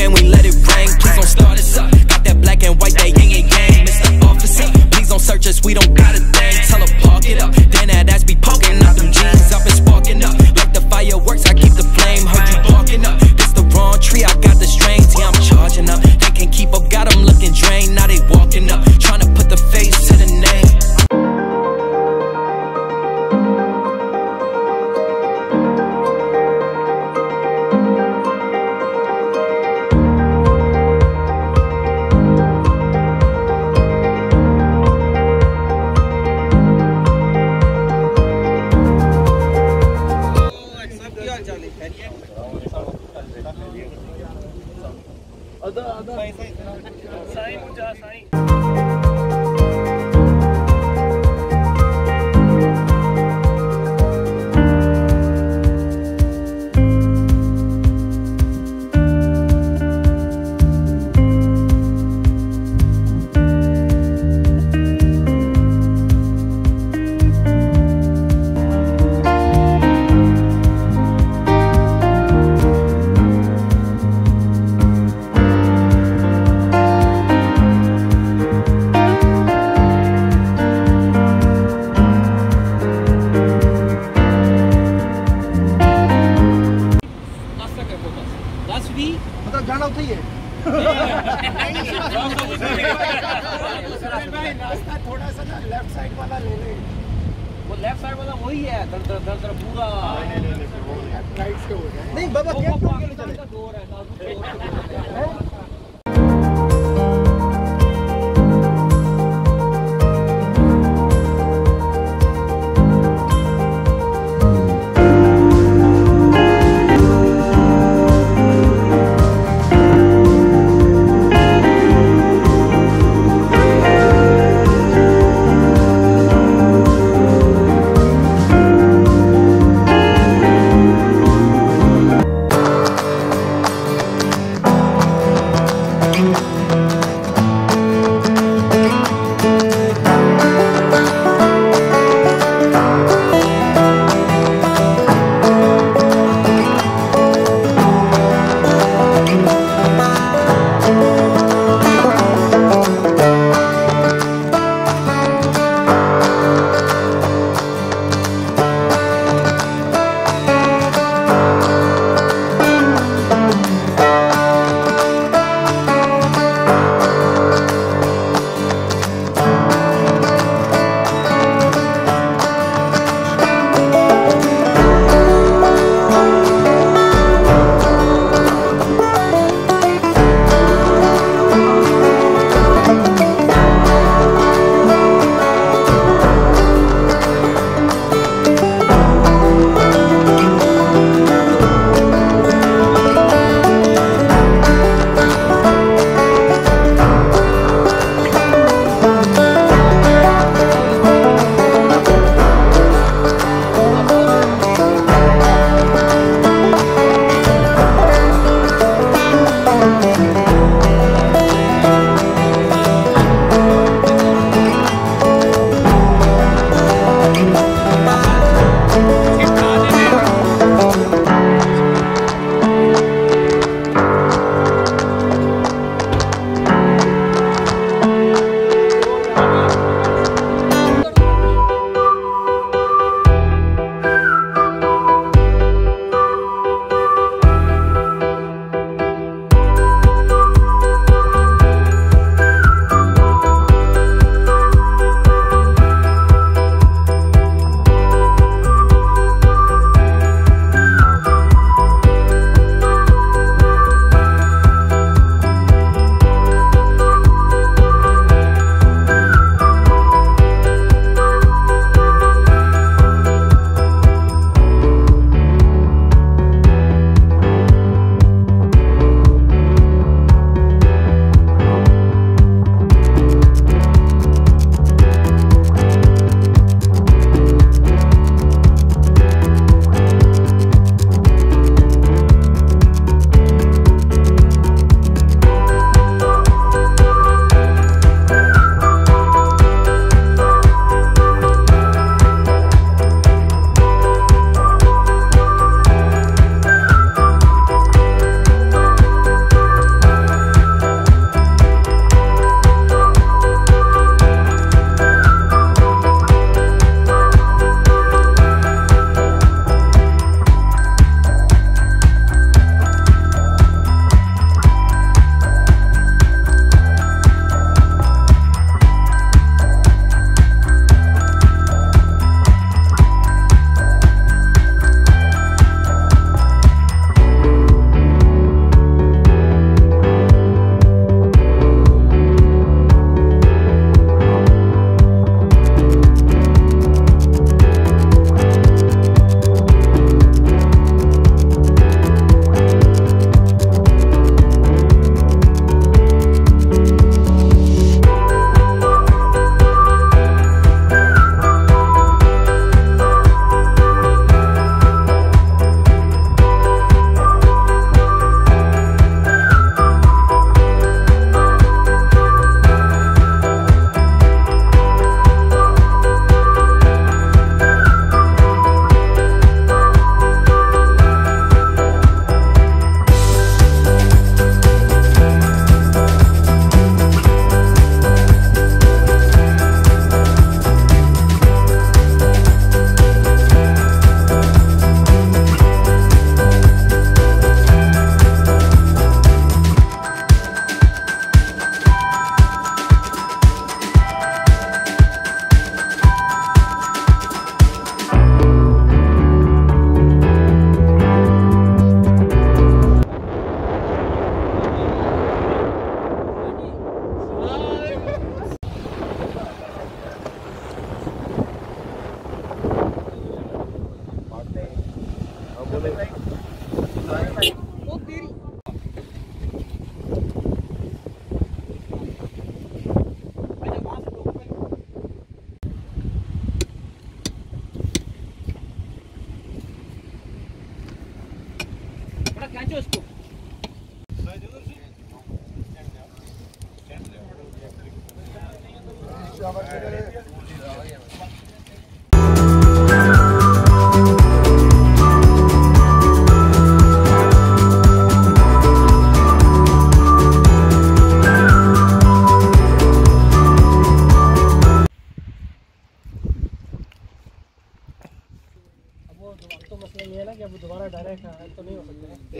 again, we let it rain. Please don't start us up. Got that black and white, they ain't gang. Mr. Officer, please don't search us, we don't got a thing. बाबा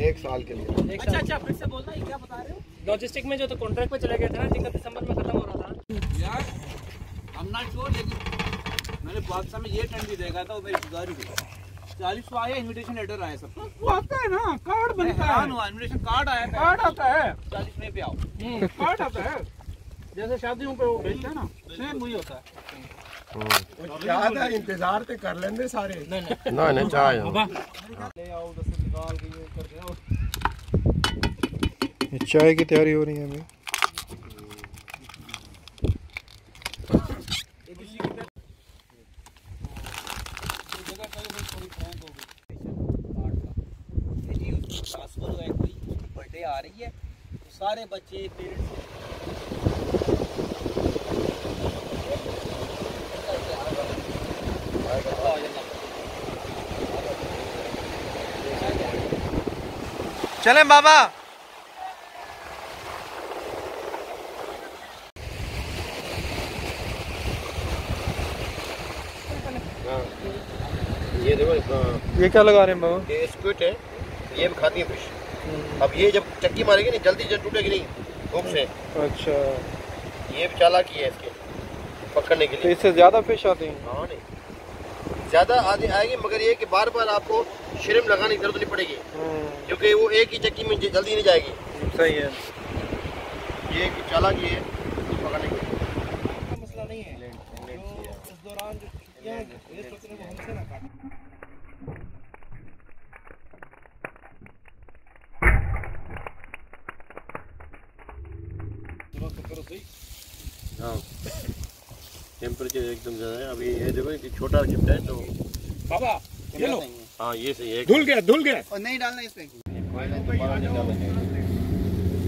एक साल के लिए। अच्छा अच्छा फिर से बोलना क्या बता रहे हो? लॉजिस्टिक में जो तो कॉन्ट्रैक्ट पे चले गए थे ना जिनका दिसंबर में खत्म नॉट श्योर लेकिन मैंने बादशाह में ये टेंट भी देखा था वो मेरी रिश्तेदारी थी। चालीस को आया इनविटेशन लेटर आया सब। वो आता है ना कार्ड बनता है हैरान हुआ इनविटेशन कार्ड आया था। कार्ड आता है। चालीस में पे आओ। हम्म, कार्ड आता है। जैसे शादियों पे वो भेजते हैं ना सेम वही होता है। ज़्यादा इंतज़ार तो कर लेंगे सारे। नहीं नहीं ना ना चाह ले आओ उधर निकाल के ये कर दे चाय की तैयारी हो रही है अभी ट्रांसफ़र हुआ है कोई बर्थडे आ रही है। तो सारे बच्चे पेरेंट्स चलें बाबा। ये देखो ये क्या लगा रहे हैं बाबा? ये स्क्विड है ये भी खाती है फ़िश अब ये जब चक्की मारेगी ना जल्दी जल्दी टूटेगी नहीं धूप से। अच्छा। ये भी चालाकी है इसके पकड़ने के तो लिए। इससे ज़्यादा फ़िश आते हैं? हाँ नहीं। ज़्यादा आदि आएगी मगर ये कि बार बार आपको श्रिम लगाने की ज़रूरत नहीं पड़ेगी हम्म, क्योंकि वो एक ही चक्की में जल्दी नहीं जाएगी। सही है। ये एक चालाकी है पकड़ने के लिए मसला नहीं है जो इस दौरान जो छुट्टियाँ ये सोच रहे हैं वो हमसे ना काटें हाँ। टेम्परेचर एकदम ज़्यादा है। अभी ये देखो कि छोटा शिफ्ट है तो बाबा ये लो। हाँ ये सही है। धुल गया धुल गया। और नहीं डालना इसमें।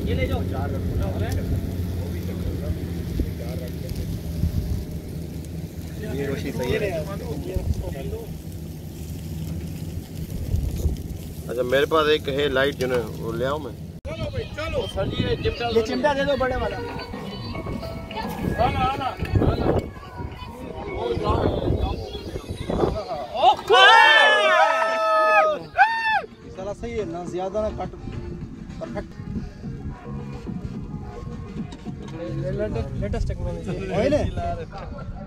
ये ले जाओ चार ये रोशनी सही है। अच्छा मेरे पास एक है लाइट जो है वो ले आओ मैं। चलो भाई चलो। सर ये चिमटा ये चिमटा दे दो बड़े वाला। साला सही है ना ज़्यादा ना cut perfect latest technology oil है